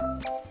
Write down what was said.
Música